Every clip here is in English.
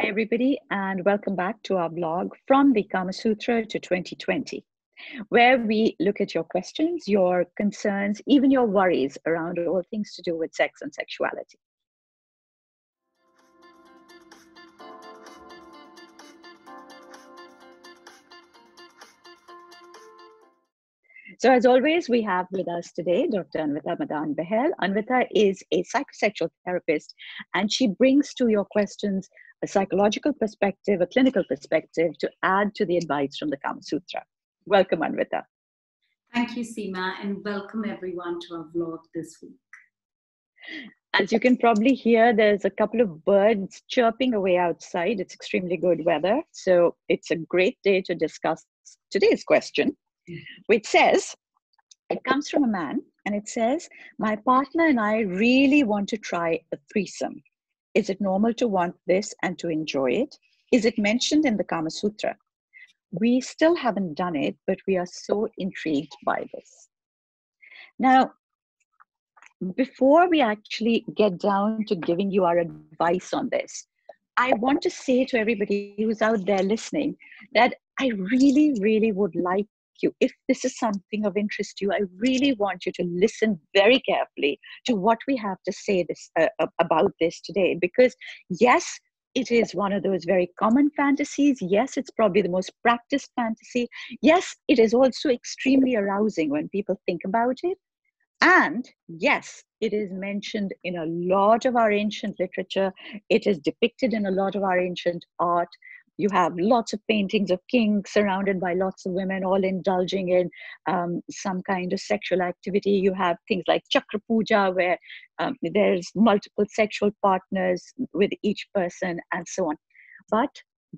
Hi, everybody, and welcome back to our blog From the Kama Sutra to 2020, where we look at your questions, your concerns, even your worries around all things to do with sex and sexuality. So, as always, we have with us today Dr. Anvita Madan Bahel. Anvita is a psychosexual therapist, and she brings to your questions a psychological perspective, a clinical perspective to add to the advice from the Kama Sutra. Welcome, Anvita. Thank you, Seema, and welcome everyone to our vlog this week. As you can probably hear, there's a couple of birds chirping away outside. It's extremely good weather. So it's a great day to discuss today's question, which says it comes from a man and it says, My partner and I really want to try a threesome. Is it normal to want this and to enjoy it? Is it mentioned in the Kama Sutra? We still haven't done it, but we are so intrigued by this. Now, before we actually get down to giving you our advice on this, I want to say to everybody who's out there listening that I really, really would like you, if this is something of interest to you, I really want you to listen very carefully to what we have to say this uh, about this today. Because yes, it is one of those very common fantasies. Yes, it's probably the most practiced fantasy. Yes, it is also extremely arousing when people think about it. And yes, it is mentioned in a lot of our ancient literature. It is depicted in a lot of our ancient art you have lots of paintings of kings surrounded by lots of women all indulging in um, some kind of sexual activity. You have things like chakra puja where um, there's multiple sexual partners with each person and so on. But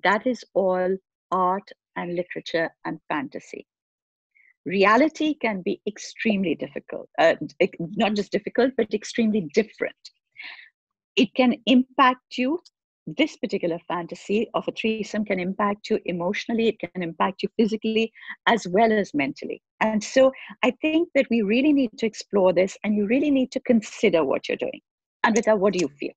that is all art and literature and fantasy. Reality can be extremely difficult uh, not just difficult but extremely different. It can impact you this particular fantasy of a threesome can impact you emotionally, it can impact you physically as well as mentally. And so I think that we really need to explore this and you really need to consider what you're doing. Anvita, what do you feel?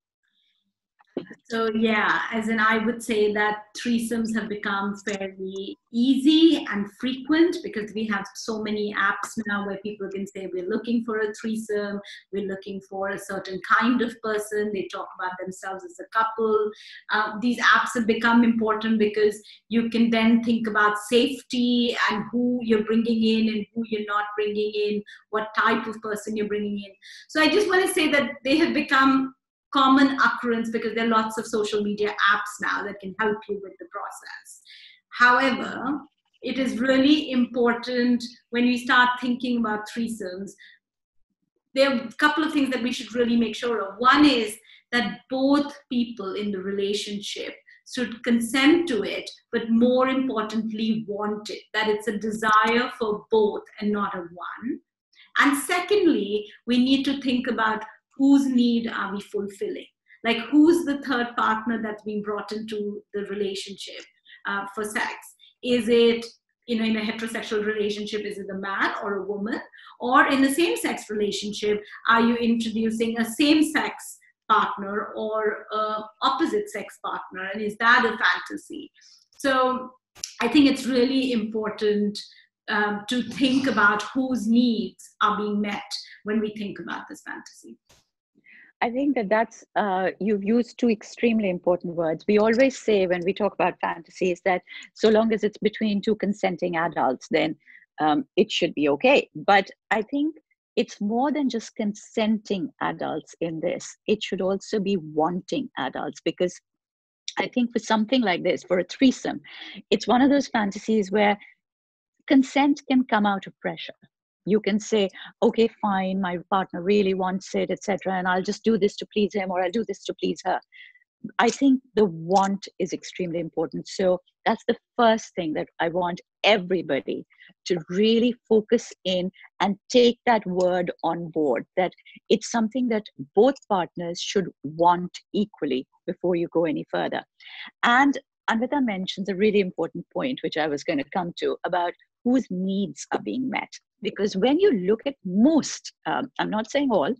So yeah, as in I would say that threesomes have become fairly easy and frequent because we have so many apps now where people can say we're looking for a threesome, we're looking for a certain kind of person. They talk about themselves as a couple. Uh, these apps have become important because you can then think about safety and who you're bringing in and who you're not bringing in, what type of person you're bringing in. So I just want to say that they have become common occurrence because there are lots of social media apps now that can help you with the process. However, it is really important when we start thinking about threesomes. There are a couple of things that we should really make sure of. One is that both people in the relationship should consent to it, but more importantly, want it, that it's a desire for both and not a one. And secondly, we need to think about whose need are we fulfilling? Like, who's the third partner that's being brought into the relationship uh, for sex? Is it, you know, in a heterosexual relationship, is it a man or a woman? Or in a same sex relationship, are you introducing a same sex partner or opposite sex partner? And is that a fantasy? So I think it's really important um, to think about whose needs are being met when we think about this fantasy. I think that that's, uh, you've used two extremely important words. We always say when we talk about fantasies that so long as it's between two consenting adults, then um, it should be okay. But I think it's more than just consenting adults in this, it should also be wanting adults because I think for something like this, for a threesome, it's one of those fantasies where consent can come out of pressure you can say okay fine my partner really wants it etc and i'll just do this to please him or i'll do this to please her. I think the want is extremely important. So that's the first thing that i want everybody to really focus in and take that word on board that it's something that both partners should want equally before you go any further. And Anvita mentions a really important point, which I was going to come to about whose needs are being met because when you look at most um, i'm not saying all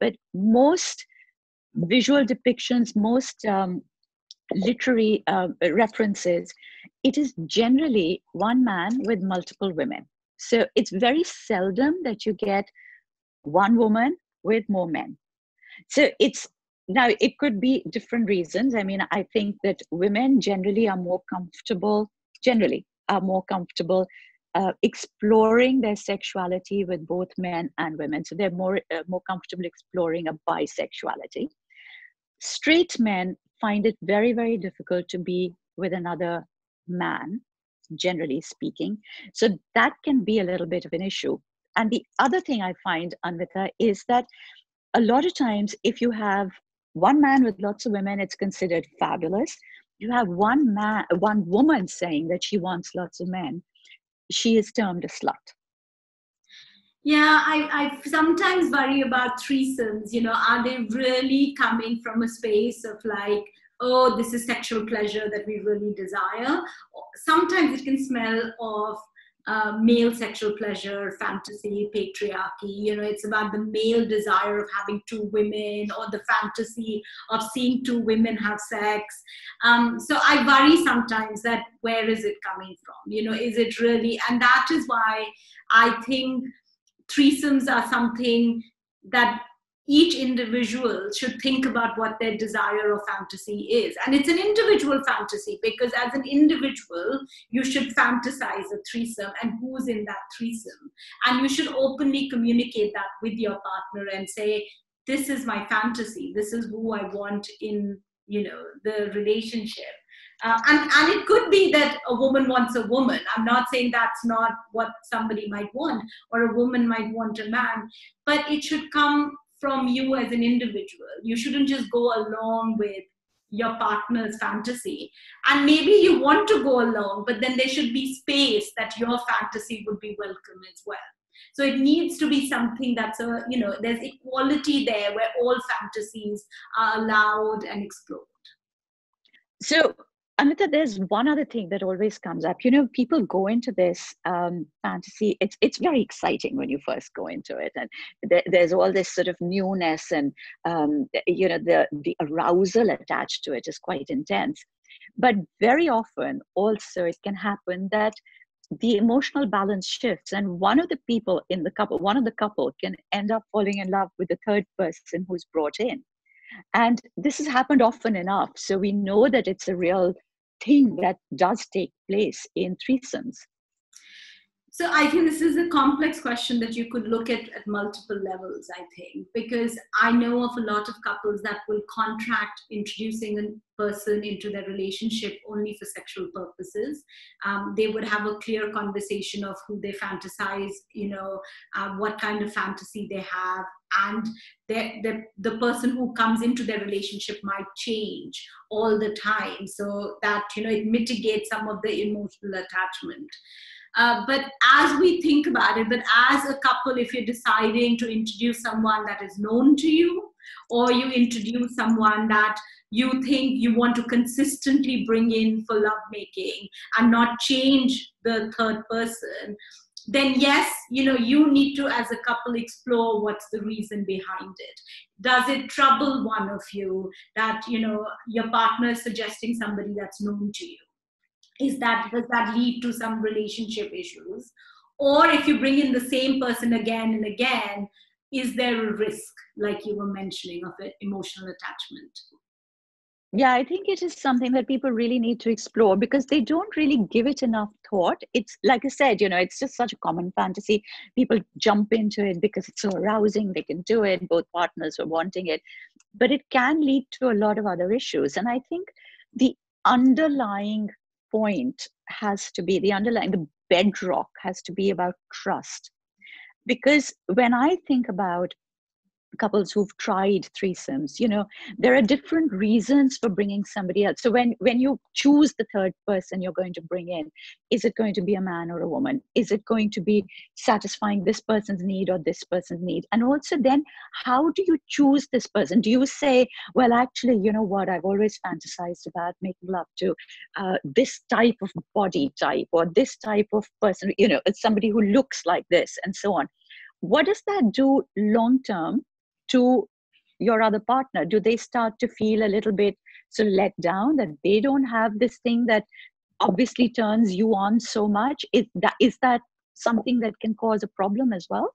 but most visual depictions most um, literary uh, references, it is generally one man with multiple women. So it's very seldom that you get one woman with more men. So it's now it could be different reasons. I mean, I think that women generally are more comfortable, generally are more comfortable uh, exploring their sexuality with both men and women. So they're more uh, more comfortable exploring a bisexuality. Straight men find it very very difficult to be with another man, generally speaking. So that can be a little bit of an issue. And the other thing I find, Anvita, is that a lot of times if you have one man with lots of women, it's considered fabulous. You have one man, one woman saying that she wants lots of men she is termed a slut. Yeah, I, I sometimes worry about threesomes. You know, are they really coming from a space of like, oh, this is sexual pleasure that we really desire? Sometimes it can smell of uh, male sexual pleasure, fantasy, patriarchy. You know, it's about the male desire of having two women or the fantasy of seeing two women have sex. Um, so I worry sometimes that where is it coming from? You know, is it really? And that is why I think threesomes are something that each individual should think about what their desire or fantasy is. And it's an individual fantasy because, as an individual, you should fantasize a threesome and who's in that threesome. And you should openly communicate that with your partner and say, This is my fantasy. This is who I want in you know the relationship uh, and and it could be that a woman wants a woman i'm not saying that's not what somebody might want or a woman might want a man but it should come from you as an individual. You shouldn't just go along with your partner's fantasy. And maybe you want to go along, but then there should be space that your fantasy would be welcome as well. So it needs to be something that's a, you know, there's equality there where all fantasies are allowed and explored. So Anvita, there's one other thing that always comes up. You know, people go into this um, fantasy. It's it's very exciting when you first go into it, and there, there's all this sort of newness, and um, you know, the the arousal attached to it is quite intense. But very often, also, it can happen that the emotional balance shifts, and one of the people in the couple, one of the couple, can end up falling in love with the third person who's brought in and this has happened often enough. So we know that it's a real thing that does take place in threesomes. So I think this is a complex question that you could look at at multiple levels, I think, because I know of a lot of couples that will contract introducing a person into their relationship only for sexual purposes. Um, they would have a clear conversation of who they fantasize, you know, uh, what kind of fantasy they have, and the, the person who comes into their relationship might change all the time so that you know it mitigates some of the emotional attachment uh, but as we think about it, but as a couple, if you're deciding to introduce someone that is known to you, or you introduce someone that you think you want to consistently bring in for lovemaking and not change the third person, then yes, you know, you need to, as a couple, explore what's the reason behind it. Does it trouble one of you that, you know, your partner is suggesting somebody that's known to you? Is that does that lead to some relationship issues? Or if you bring in the same person again and again is there a risk like you were mentioning of it, emotional attachment? Yeah i think it is something that people really need to explore because they don't really give it enough thought. It's like i said you know it's just such a common fantasy. People jump into it because it's so arousing. They can do it. Both partners are wanting it. But it can lead to a lot of other issues. And i think the underlying point has to be the underlying, the bedrock has to be about trust. Because when I think about couples who've tried threesomes you know? There are different reasons for bringing somebody else. So when when you choose the third person you're going to bring in is it going to be a man or a woman? Is it going to be satisfying this person's need or this person's need? And also then how do you choose this person? Do you say well actually you know what? I've always fantasized about making love to uh, this type of body type or this type of person you know it's somebody who looks like this and so on. What does that do long term to your other partner? Do they start to feel a little bit so let down that they don't have this thing that obviously turns you on so much? Is that is that something that can cause a problem as well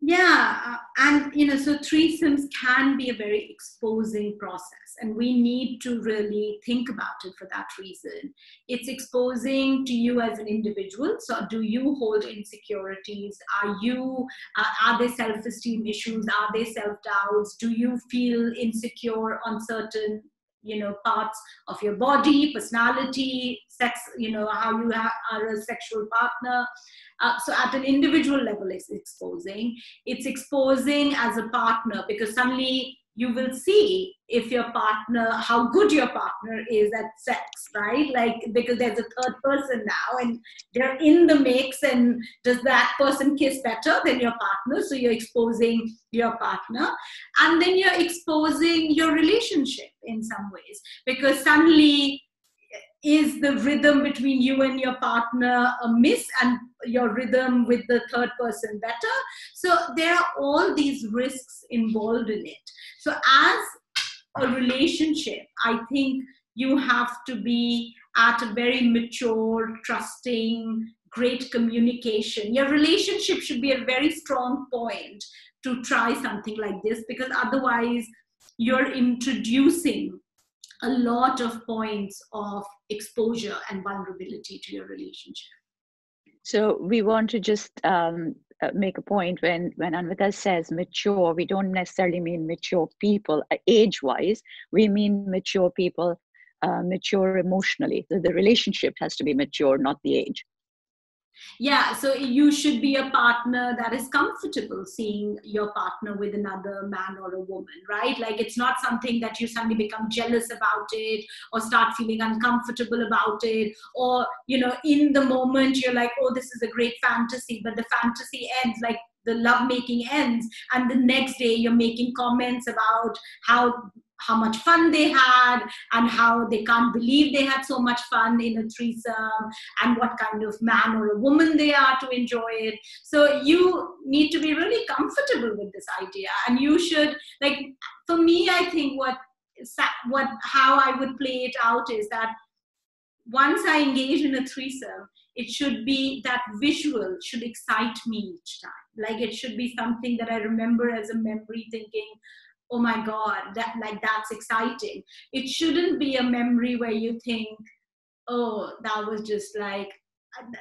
yeah uh, and you know so threesomes can be a very exposing process and we need to really think about it for that reason. It's exposing to you as an individual so do you hold insecurities? Are you uh, are there self-esteem issues? Are there self-doubts? Do you feel insecure on certain you know parts of your body personality sex you know how you are a sexual partner. Uh, so at an individual level it's exposing. It's exposing as a partner because suddenly you will see if your partner how good your partner is at sex right? Like because there's a third person now and they're in the mix and does that person kiss better than your partner? So you're exposing your partner and then you're exposing your relationship in some ways because suddenly is the rhythm between you and your partner a miss and your rhythm with the third person better? So there are all these risks involved in it. So as a relationship i think you have to be at a very mature trusting great communication. Your relationship should be a very strong point to try something like this because otherwise you're introducing a lot of points of exposure and vulnerability to your relationship. So we want to just um, uh, make a point when when Anvita says mature, we don't necessarily mean mature people uh, age-wise. We mean mature people, uh, mature emotionally. So the relationship has to be mature, not the age yeah so you should be a partner that is comfortable seeing your partner with another man or a woman right? Like it's not something that you suddenly become jealous about it or start feeling uncomfortable about it or you know in the moment you're like oh this is a great fantasy but the fantasy ends like the love making ends and the next day you're making comments about how how much fun they had and how they can't believe they had so much fun in a threesome and what kind of man or a woman they are to enjoy it. So you need to be really comfortable with this idea and you should like for me i think what what how i would play it out is that once i engage in a threesome it should be that visual should excite me each time. Like it should be something that i remember as a memory thinking oh my god that like that's exciting. It shouldn't be a memory where you think oh that was just like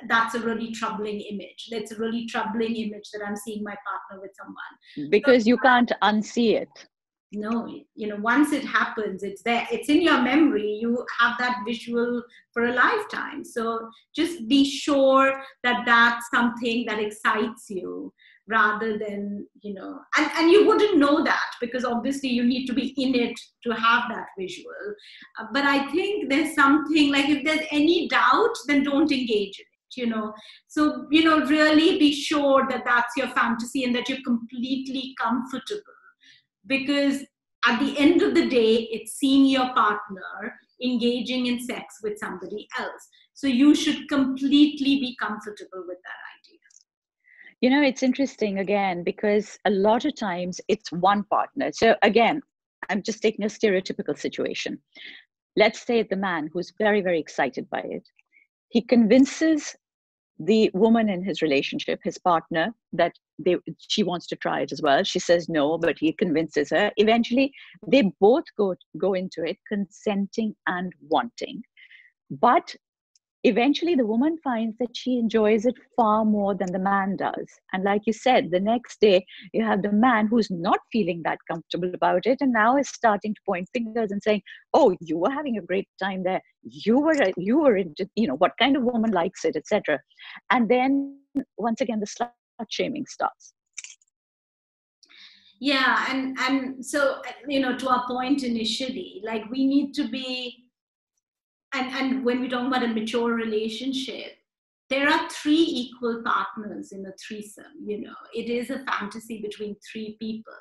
that's a really troubling image. That's a really troubling image that i'm seeing my partner with someone. Mm. Because so, you can't unsee it. No you know once it happens it's there. It's in your memory. You have that visual for a lifetime. So just be sure that that's something that excites you rather than you know and, and you wouldn't know that because obviously you need to be in it to have that visual. Uh, but i think there's something like if there's any doubt then don't engage in it you know. So you know really be sure that that's your fantasy and that you're completely comfortable. Because at the end of the day it's seeing your partner engaging in sex with somebody else. So you should completely be comfortable with that you know it's interesting again because a lot of times it's one partner. So again i'm just taking a stereotypical situation. Let's say the man who's very very excited by it. He convinces the woman in his relationship his partner that they she wants to try it as well. She says no but he convinces her. Eventually they both go go into it consenting and wanting. But eventually the woman finds that she enjoys it far more than the man does. And like you said, the next day you have the man who's not feeling that comfortable about it and now is starting to point fingers and saying, Oh, you were having a great time there. You were, you were into, you know, what kind of woman likes it, etc. And then once again, the slut shaming starts yeah and and so you know to our point initially like we need to be and, and when we talk about a mature relationship, there are three equal partners in a threesome. You know, it is a fantasy between three people,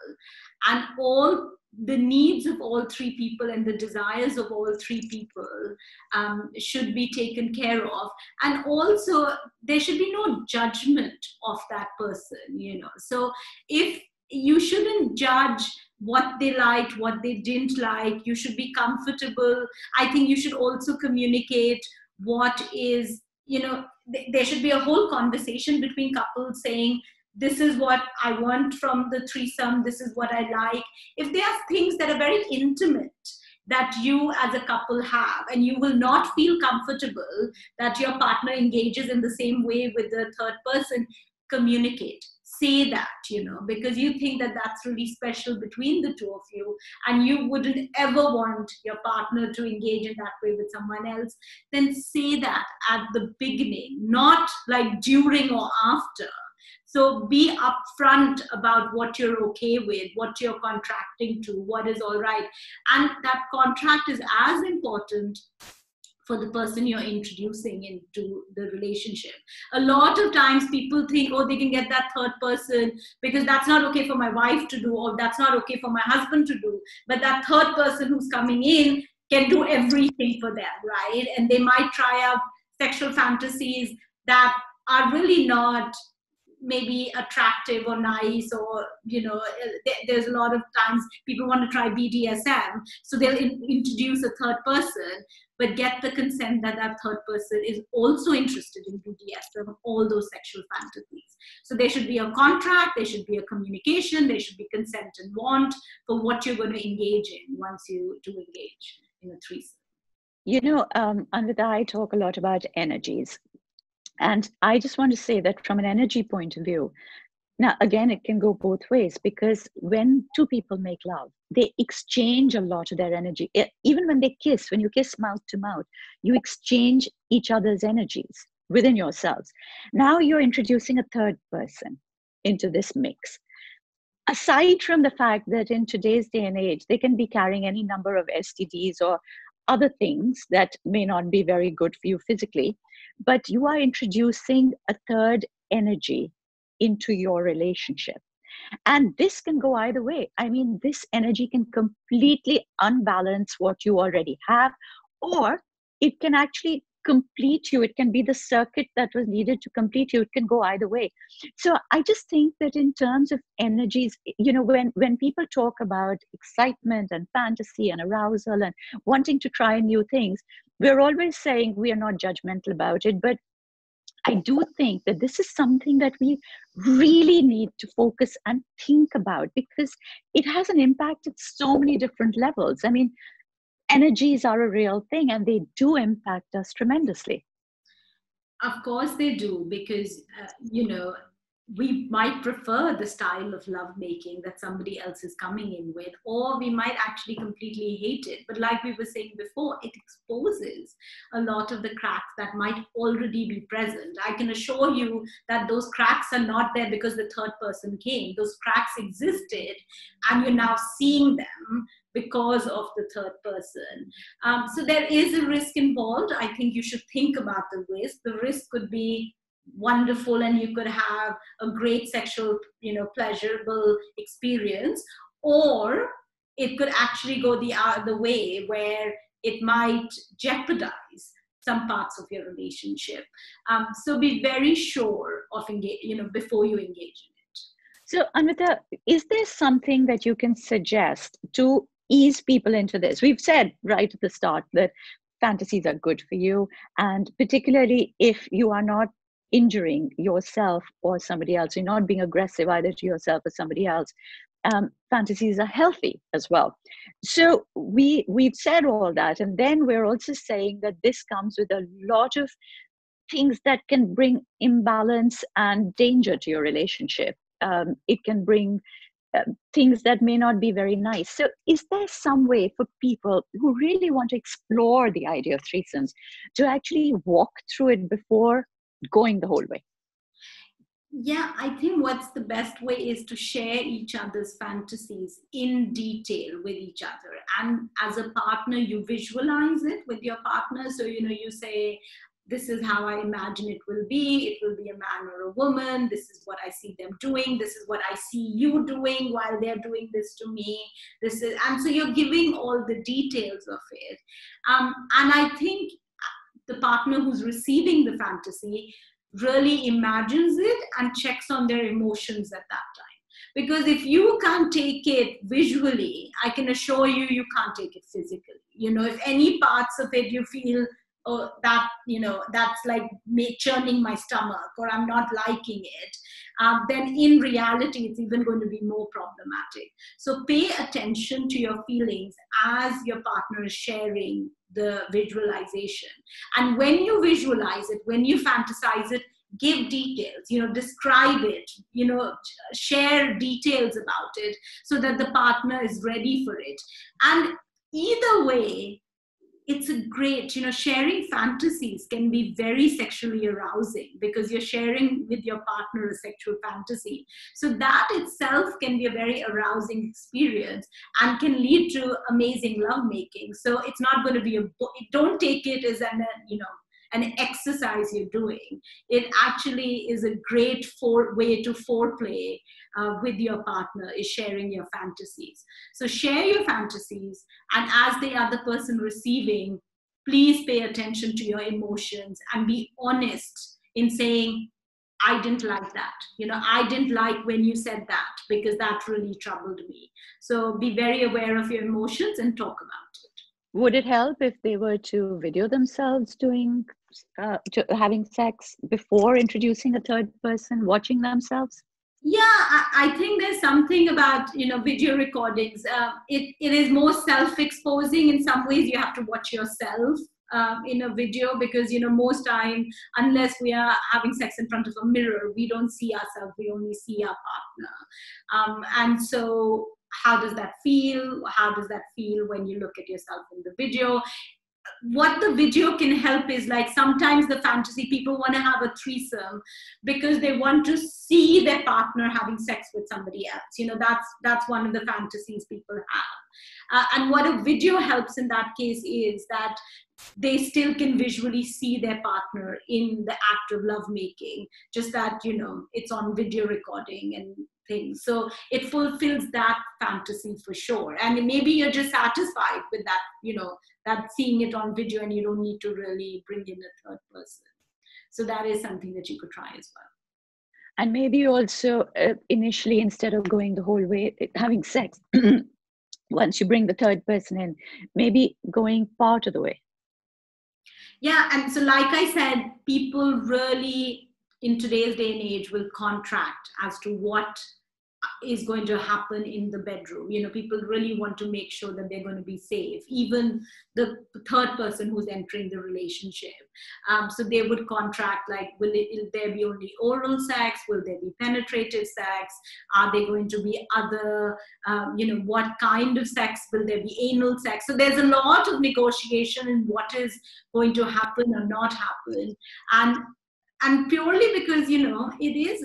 and all the needs of all three people and the desires of all three people um, should be taken care of. And also there should be no judgment of that person you know. So if you shouldn't judge what they liked, what they didn't like. You should be comfortable. I think you should also communicate what is, you know, th- there should be a whole conversation between couples saying, this is what I want from the threesome, this is what I like. If there are things that are very intimate, that you as a couple have and you will not feel comfortable that your partner engages in the same way with the third person communicate say that you know because you think that that's really special between the two of you and you wouldn't ever want your partner to engage in that way with someone else then say that at the beginning not like during or after. So be upfront about what you're okay with what you're contracting to what is all right. And that contract is as important for the person you're introducing into the relationship. A lot of times people think, oh, they can get that third person because that's not okay for my wife to do, or that's not okay for my husband to do. But that third person who's coming in can do everything for them, right? And they might try out sexual fantasies that are really not maybe attractive or nice or you know there's a lot of times people want to try bdsm so they'll in, introduce a third person but get the consent that that third person is also interested in bdsm all those sexual fantasies so there should be a contract there should be a communication there should be consent and want for what you're going to engage in once you do engage in a threesome you know, um, Anvita, I talk a lot about energies. And I just want to say that from an energy point of view, now again, it can go both ways because when two people make love, they exchange a lot of their energy. Even when they kiss, when you kiss mouth to mouth, you exchange each other's energies within yourselves. Now you're introducing a third person into this mix. Aside from the fact that in today's day and age, they can be carrying any number of STDs or other things that may not be very good for you physically, but you are introducing a third energy into your relationship. And this can go either way. I mean, this energy can completely unbalance what you already have, or it can actually complete you. It can be the circuit that was needed to complete you. It can go either way. So i just think that in terms of energies you know when when people talk about excitement and fantasy and arousal and wanting to try new things we're always saying we are not judgmental about it. But I do think that this is something that we really need to focus and think about because it has an impact at so many different levels. I mean, energies are a real thing and they do impact us tremendously. Of course, they do, because, uh, you know, we might prefer the style of lovemaking that somebody else is coming in with, or we might actually completely hate it. But like we were saying before, it exposes a lot of the cracks that might already be present. I can assure you that those cracks are not there because the third person came. Those cracks existed, and you're now seeing them because of the third person. Um, so there is a risk involved. I think you should think about the risk. The risk could be wonderful and you could have a great sexual, you know, pleasurable experience, or it could actually go the other way where it might jeopardize some parts of your relationship. Um, so be very sure of engage, you know, before you engage in it. So, Anvita, is there something that you can suggest to ease people into this. We've said right at the start that fantasies are good for you, and particularly if you are not injuring yourself or somebody else, you're not being aggressive either to yourself or somebody else. Um, fantasies are healthy as well. So we we've said all that, and then we're also saying that this comes with a lot of things that can bring imbalance and danger to your relationship. Um, it can bring Uh, things that may not be very nice. So, is there some way for people who really want to explore the idea of threesomes to actually walk through it before going the whole way? Yeah, I think what's the best way is to share each other's fantasies in detail with each other. And as a partner, you visualize it with your partner. So, you know, you say, this is how I imagine it will be. It will be a man or a woman. This is what I see them doing. This is what I see you doing while they're doing this to me. This is, and so you're giving all the details of it. Um, and I think the partner who's receiving the fantasy really imagines it and checks on their emotions at that time because if you can't take it visually i can assure you you can't take it physically you know if any parts of it you feel oh, that you know that's like me churning my stomach or i'm not liking it um, then in reality it's even going to be more problematic. So pay attention to your feelings as your partner is sharing the visualization. And when you visualize it when you fantasize it give details you know describe it you know share details about it so that the partner is ready for it. And either way it's a great you know sharing fantasies can be very sexually arousing because you're sharing with your partner a sexual fantasy. So that itself can be a very arousing experience and can lead to amazing lovemaking. So it's not going to be a don't take it as an you know an exercise you're doing. It actually is a great for, way to foreplay uh, with your partner is sharing your fantasies. So share your fantasies, and as they are the other person receiving, please pay attention to your emotions and be honest in saying, I didn't like that. You know, I didn't like when you said that because that really troubled me. So be very aware of your emotions and talk about it. Would it help if they were to video themselves doing uh, having sex before introducing a third person, watching themselves? Yeah, I, I think there's something about you know video recordings. Uh, it it is more self-exposing in some ways. You have to watch yourself um, in a video because you know most time unless we are having sex in front of a mirror we don't see ourselves we only see our partner um, and so how does that feel how does that feel when you look at yourself in the video what the video can help is like sometimes the fantasy people want to have a threesome because they want to see their partner having sex with somebody else. You know that's that's one of the fantasies people have uh, and what a video helps in that case is that they still can visually see their partner in the act of lovemaking just that you know it's on video recording and things. So it fulfills that fantasy for sure. And maybe you're just satisfied with that you know that seeing it on video and you don't need to really bring in a third person. So that is something that you could try as well. And maybe also uh, initially instead of going the whole way having sex once you bring the third person in maybe going part of the way. Yeah and so like i said people really in today's day and age will contract as to what is going to happen in the bedroom. You know people really want to make sure that they're going to be safe even the third person who's entering the relationship. Um, so they would contract like will, it, will there be only oral sex? Will there be penetrative sex? Are there going to be other um, you know what kind of sex? Will there be anal sex? So there's a lot of negotiation in what is going to happen or not happen. And and purely because you know it is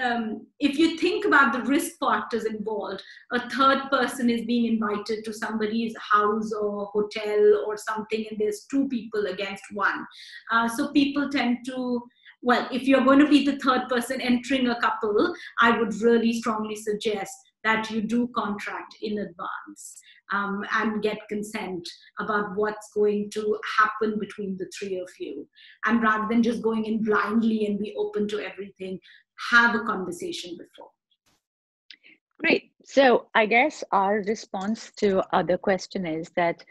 um, if you think about the risk factors involved, a third person is being invited to somebody's house or hotel or something, and there's two people against one. Uh, so people tend to, well, if you're going to be the third person entering a couple, I would really strongly suggest that you do contract in advance um, and get consent about what's going to happen between the three of you. And rather than just going in blindly and be open to everything, have a conversation before. Great. So I guess our response to other question is that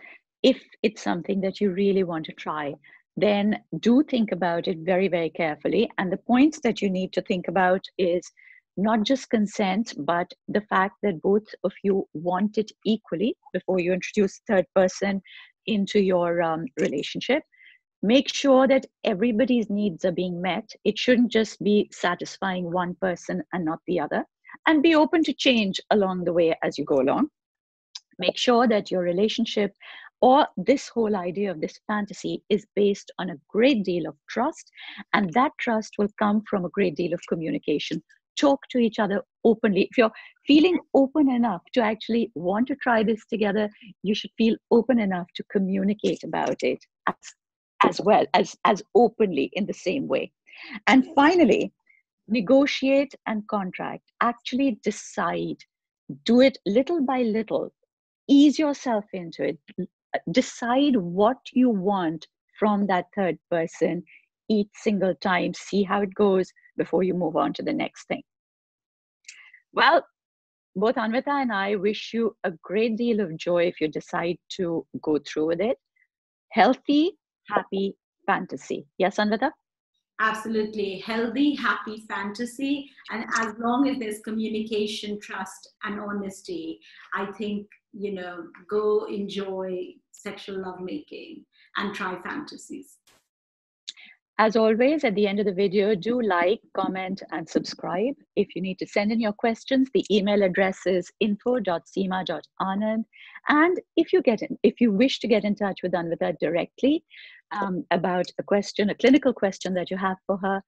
if it's something that you really want to try, then do think about it very, very carefully. And the points that you need to think about is not just consent, but the fact that both of you want it equally before you introduce third person into your um, relationship make sure that everybody's needs are being met. It shouldn't just be satisfying one person and not the other. And be open to change along the way as you go along. Make sure that your relationship or this whole idea of this fantasy is based on a great deal of trust. And that trust will come from a great deal of communication. Talk to each other openly. If you're feeling open enough to actually want to try this together, you should feel open enough to communicate about it as well as as openly in the same way. And finally negotiate and contract. Actually decide. Do it little by little. Ease yourself into it. Decide what you want from that third person. Each single time. See how it goes before you move on to the next thing. Well, both Anvita and I wish you a great deal of joy if you decide to go through with it. Healthy, happy fantasy. Yes, Anvita? Absolutely. Healthy, happy fantasy. And as long as there's communication, trust, and honesty, I think, you know, go enjoy sexual lovemaking and try fantasies. As always, at the end of the video, do like, comment, and subscribe. If you need to send in your questions, the email address is info.seema.anand. And if you get in, if you wish to get in touch with Anvita directly um, about a question, a clinical question that you have for her,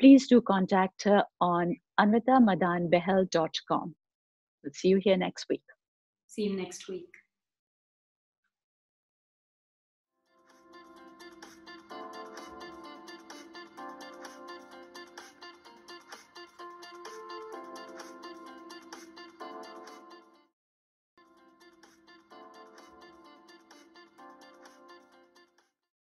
please do contact her on anvitamadanbahel.com. We'll see you here next week. See you next week.